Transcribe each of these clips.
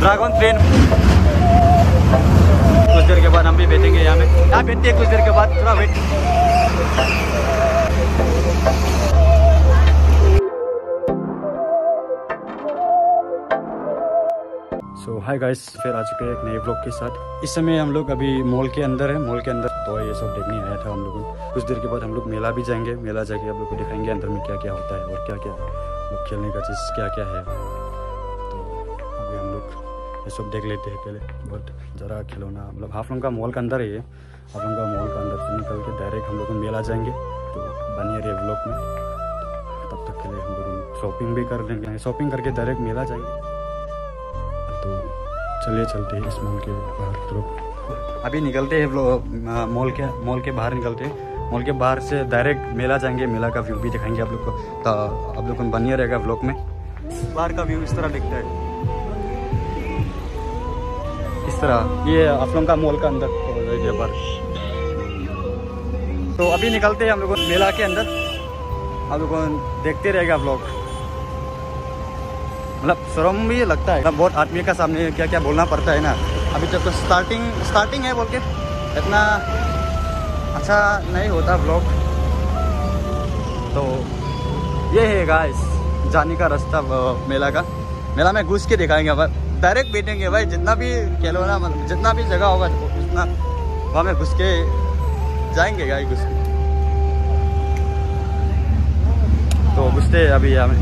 Dragon train कुछ देर के बाद हम भी बैठेंगे यहाँ में यहाँ बैठते हैं कुछ देर के बाद, थोड़ा वेट सो हाय गाइस फिर आ चुके हैं एक नए ब्लॉग के साथ। इस समय हम लोग अभी मॉल के अंदर है मॉल के अंदर। तो ये सब देखने आया था हम लोग। कुछ देर के बाद हम लोग मेला भी जाएँगे। मेला जाके आप लोग को दिखाएँगे अंदर में क्या क्या होता है और क्या क्या खेलने का चीज़ क्या क्या है। ये सब देख लेते हैं पहले। बहुत ज़रा खिलौना मतलब हाफ़ लोग का मॉल का अंदर है ये। हाफ़ लोग का मॉल का अंदर से निकल के डायरेक्ट हम लोग मेला जाएँगे। तो बनिए रहे ब्लॉग में। तब तक के लिए हम लोग शॉपिंग भी कर लेंगे। शॉपिंग करके डायरेक्ट मेला जाएँगे। तो चलिए चलते हैं इस मॉल के बाहर तरफ़। अभी निकलते हैं मॉल के मॉल के बाहर निकलते हैं। मॉल के बाहर से डायरेक्ट मेला जाएँगे। मेला का व्यू भी दिखाएँगे आप लोग को। तो आप लोग को रहेगा ब्लॉग में। बाहर का व्यू इस तरह दिखता है। इस तरह। ये लोग का मॉल का अंदर। तो ये तो अभी निकलते हैं हम लोग मेला के अंदर। आप लोग देखते रहेगा ब्लॉग मतलब शर्म भी लगता है। मतलब बहुत आदमी का सामने क्या क्या बोलना पड़ता है ना। अभी तक तो स्टार्टिंग स्टार्टिंग है बोल के। इतना अच्छा नहीं होता ब्लॉग तो ये है गाइस जाने का रास्ता मेला का। मेला में घुस के दिखाएँगे अब डायरेक्ट बैठेंगे भाई जितना भी खेलो ना मतलब जितना भी जगह होगा उतना वहाँ में घुस के जाएँगे गाइस घुस के। तो घुसते अभी यहाँ में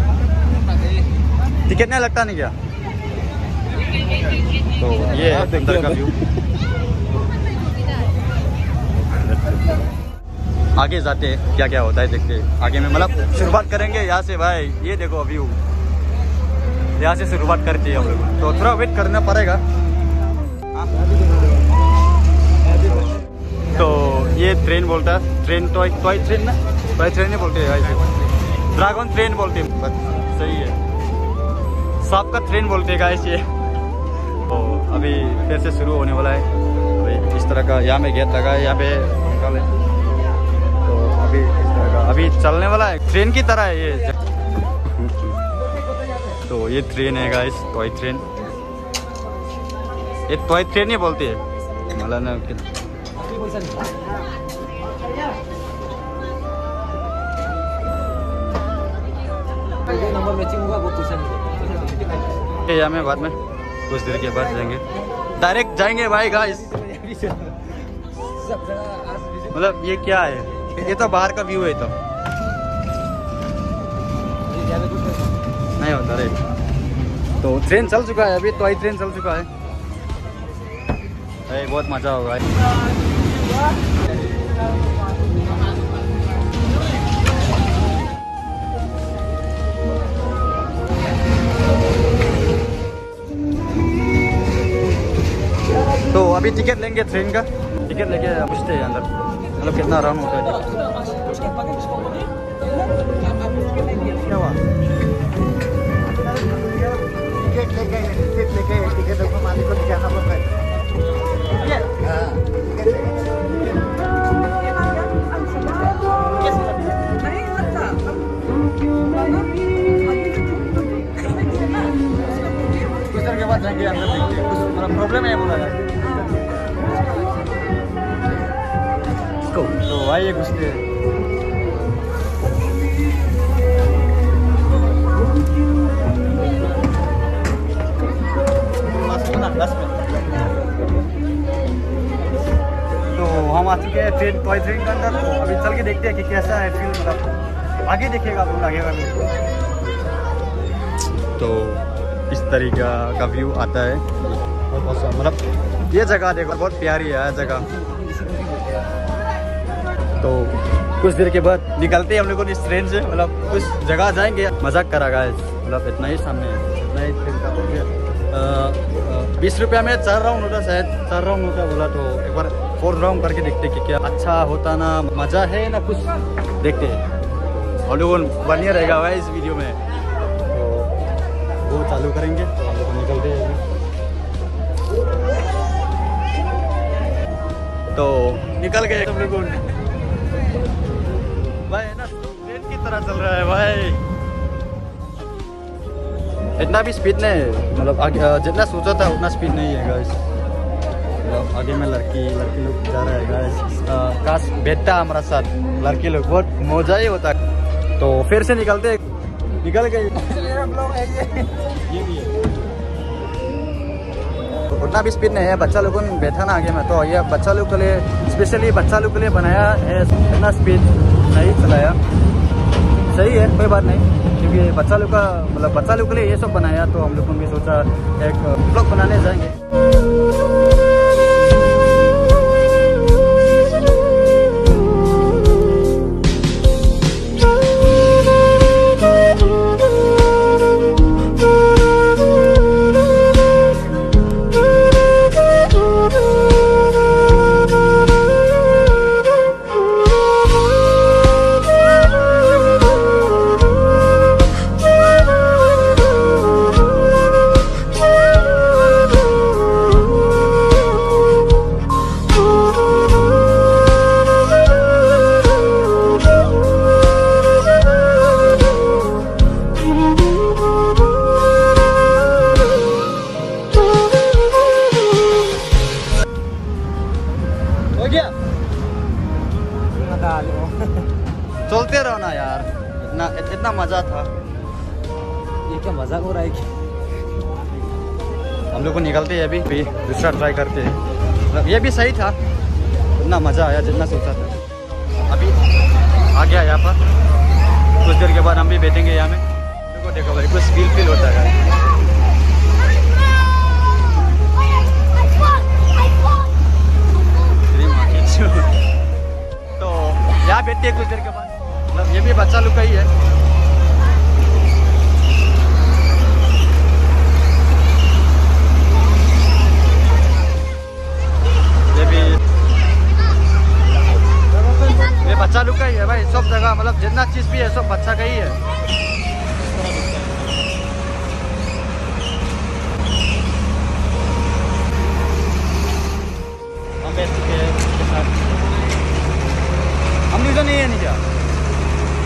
टिकट नहीं लगता नहीं क्या? तो ये अंदर का व्यू। आगे जाते क्या क्या होता है देखते आगे में मतलब शुरुआत करेंगे यहाँ से भाई। ये देखो व्यू। यहाँ से शुरुआत करते हैं हम लोग। तो थोड़ा वेट करना पड़ेगा। तो ये ट्रेन बोलता है। ट्रेन टॉय टॉय ट्रेन ना? टॉय ट्रेन नहीं बोलते हैं ड्रैगन ट्रेन बोलते हैं। बस सही है। सांप का ट्रेन बोलते हैं गाइस ये। तो अभी फिर से शुरू होने वाला है। अभी इस तरह का यहाँ में गेट लगा है यहाँ पे निकाल। तो अभी इस तरह का अभी चलने वाला है। ट्रेन की तरह है ये ये ट्रेन है गाइस टॉय ट्रेन ये टॉय ट्रेन ही बोलती है? मला ना नंबर मैचिंग बाद में कुछ देर के बाद जाएँगे। डायरेक्ट जाएँगे भाई गाइस मतलब ये क्या है? ये तो बाहर का व्यू है तो। नहीं। होता रे। तो ट्रेन चल चुका है अभी तो आई ट्रेन चल चुका है। अरे बहुत मज़ा होगा। तो अभी टिकट लेंगे ट्रेन का। टिकट लेके पूछते हैं अंदर। मतलब कितना रन होता है क्या हुआ? लेके टिकट मालिक को दिखाना पड़ता हाँ, ट्रेन टॉय ट्रेन के अंदर तो अभी चल के देखते हैं कि कैसा है फील मतलब। आगे देखेगा आप आगे वाले तो इस तरीका का व्यू आता है। मतलब ये जगह देखो, बहुत प्यारी है जगह। तो कुछ देर के बाद निकलते हैं हम लोग इस ट्रेन से। मतलब कुछ जगह जाएँगे। मज़ाक करा गाइस मतलब इतना ही सामने है, इतना ही ट्रेन का बीस रुपया में चार राउंड होता शायद। चार राउंड होता बोला तो। एक बार फोर्थ राउंड करके देखते कि क्या अच्छा होता ना मज़ा है ना कुछ? देखते हैं। और लोगों बढ़िया रहेगा भाई इस वीडियो में। तो वो चालू करेंगे तो हम लोग निकलते हैं तो निकल गए। हम लोग। भाई है ना? ट्रेन की तरह चल रहा है भाई। इतना भी स्पीड नहीं है। मतलब जितना सोचा था उतना स्पीड नहीं है गाइस मतलब आगे में लड़की लड़की लोग जा रहा है गाइस काश बैठता हमारा साथ लड़की लोग बहुत मज़ा ही होता तो फिर से निकलते निकल गए। उतना भी स्पीड नहीं है बच्चा लोगों ने बैठा ना आगे में। तो ये बच्चा लोग के लिए स्पेशली बच्चा लोग के लिए बनाया है इतना स्पीड नहीं चलाया। सही है कोई बात नहीं। क्योंकि बच्चा लोग का मतलब बच्चा लोग के लिए ये सब बनाया तो हम लोगों ने सोचा एक ब्लॉग बनाने जाएँगे। चलते रहो ना यार। इतना इतना मज़ा था। ये क्या मज़ाक हो रहा है कि हम लोग को निकलते हैं अभी। भी दूसरा ट्राई करते हैं। ये भी सही था। इतना मज़ा आया जितना सोचा था। अभी आ गया यहाँ पर। कुछ देर के बाद हम भी बैठेंगे यहाँ में। देखो देखो भाई कुछ फील फील होता है। जगह मतलब जितना चीज़ भी है सब बच्चा का ही है। हम न्यूजन नहीं है नहीं क्या?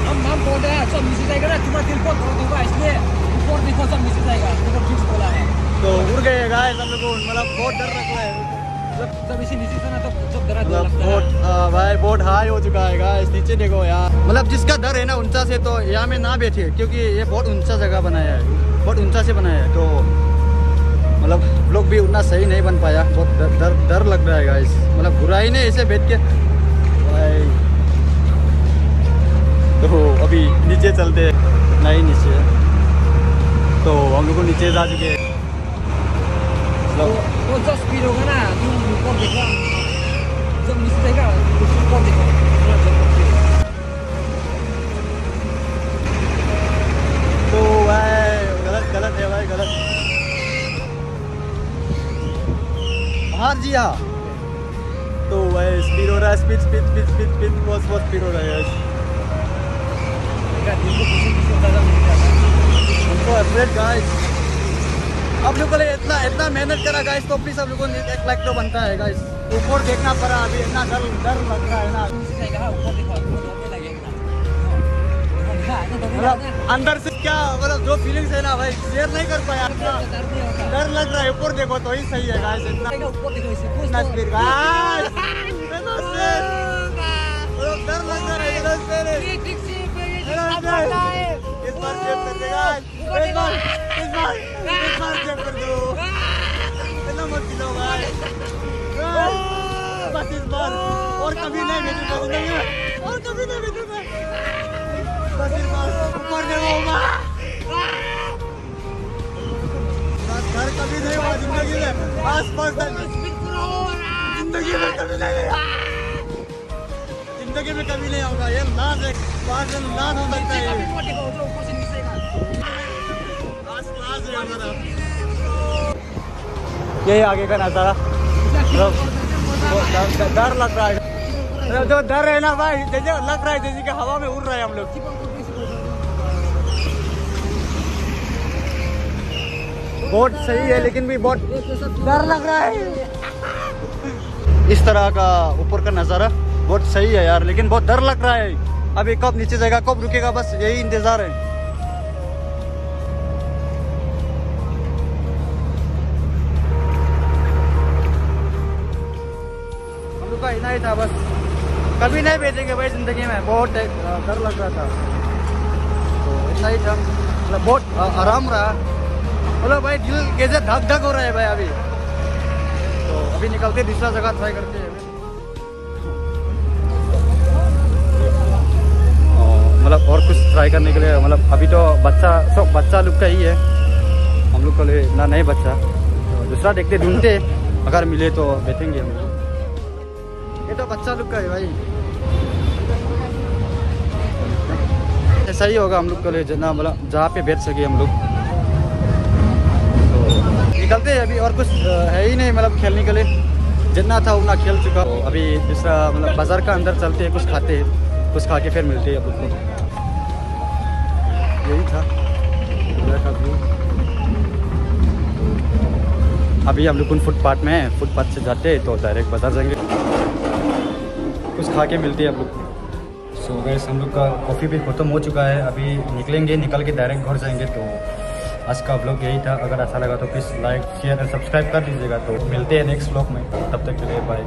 हम हम बोल रहे हैं सब मिसी जाएगा ना तुम्हारा दिल को थोड़ा होगा इसलिए ऊपर देखो सब मिसी जाएगा देखो फिक्स बोला है। तो उड़ गए गाइस हम लोग मतलब बहुत डर लग रहा है। मतलब जब इसी नीचे से ना तो जब डरा मतलब लगता है। बहुत भाई बहुत हाई हो चुका है गाइस नीचे देखो यार। मतलब जिसका डर है ना ऊँचा से तो यहाँ में ना बैठे क्योंकि ये बहुत ऊँचा जगह बनाया है। बहुत ऊँचा से बनाया है तो मतलब लोग भी उतना सही नहीं बन पाया। बहुत डर डर, डर लग रहा है गाइस मतलब बुरा ही नहीं ऐसे बैठ के भाई। तो अभी नीचे चलते नहीं नीचे। तो हम लोग नीचे जा चुके हैं। तो मतलब वो जो स्पीड होगा ना तुम ऊपर देखो जब मिसी जाएगा तो ऊपर देखो थोड़ा जब speed। तो भाई गलत गलत है भाई गलत। हार जी हाँ तो भाई स्पीड हो रहा है speed speed speed speed speed बहुत बहुत स्पीड हो रहा है हमको अफरेड गाइस आप लोगों लिए इतना इतना मेहनत करा गाइस तो प्लीज़ आप लोगों ने एक लाइक तो बनता है गाइस ऊपर देखना पड़ा अभी इतना डर डर लग रहा है ना. मतलब अंदर से क्या मतलब जो फीलिंग्स है ना भाई शेयर नहीं कर पाया. ना, डर डर लग रहा है ऊपर देखो तो ही सही है गाइस इतना. ऊपर देखो इसे कुछ तो- स्पीड गाइस बार सेव कर देगा। इस बार इस बार इस बार सेव कर दो। इतना मत खिलाओ भाई। बस इस बार। और कभी नहीं भेजूँगा ज़िंदगी में और कभी नहीं भेजूँगा। बस इस बार। ऊपर होगा। घर कभी नहीं हुआ ज़िंदगी में। आस पास ज़िंदगी में कभी नहीं ज़िंदगी में कभी नहीं होगा। ये नाज है दिन नाज हो सकता है। नीचे यही आगे का नज़ारा। डर- लग रहा है। जो डर है ना भाई जैसे लग रहा है जैसे कि हवा में उड़ रहे हैं हम लोग। बहुत सही है लेकिन भी बहुत डर लग रहा है। इस तरह का ऊपर का नज़ारा। बहुत सही है यार, लेकिन बहुत डर लग रहा है। अभी कब नीचे जाएगा कब रुकेगा, बस यही इंतज़ार है। इतना ही था बस। कभी नहीं भेजेंगे भाई ज़िंदगी में, बहुत डर लग रहा था। तो इतना ही था। मतलब बहुत आराम रहा। मतलब भाई दिल कैसे धक धक हो रहा है भाई अभी। तो अभी निकलते दूसरा जगह ट्राई करते हैं। मतलब और कुछ ट्राई करने के लिए मतलब अभी तो बच्चा, सब बच्चा लोग का ही है। हम लोग को लिए इतना नहीं बच्चा। तो दूसरा देखते, ढूंढते। अगर मिले तो बैठेंगे हम लोग। ये तो बच्चा लोग का है भाई। ऐसा ही होगा हम लोग के लिए, जितना मतलब जहाँ पे बैठ सके हम लोग। तो निकलते हैं अभी, और कुछ है ही नहीं मतलब खेलने के लिए। जितना था उतना खेल चुका। तो अभी दूसरा मतलब बाज़ार का अंदर चलते हैं, कुछ खाते हैं। कुछ खा के फिर मिलते हैं अब यही था। अभी हम लोग उन फुटपाथ में हैं, फुटपाथ से जाते हैं तो डायरेक्ट बाज़ार जाएँगे कुछ खा के मिलती है हम लोग। सो गैस हम लोग का कॉफ़ी भी ख़त्म हो चुका है। अभी निकलेंगे, निकल के डायरेक्ट घर जाएँगे तो आज का ब्लॉग यही था। अगर अच्छा लगा तो please like share and subscribe कर दीजिएगा। तो मिलते हैं नेक्स्ट ब्लॉग में। तब तक के लिए बाय